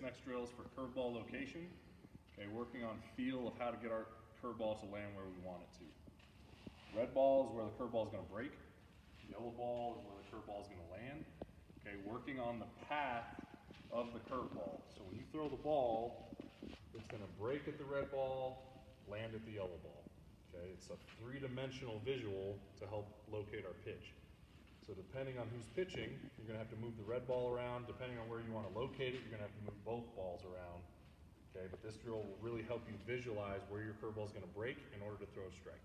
Next drill is for curveball location. Okay, working on feel of how to get our curveball to land where we want it to. Red ball is where the curveball is going to break. Yellow ball is where the curveball is going to land. Okay, working on the path of the curveball. So when you throw the ball, it's going to break at the red ball, land at the yellow ball. Okay, it's a three-dimensional visual to help locate our pitch. So depending on who's pitching, you're gonna have to move the red ball around. Depending on where you wanna locate it, you're gonna have to move both balls around. Okay, but this drill will really help you visualize where your curveball is gonna break in order to throw a strike.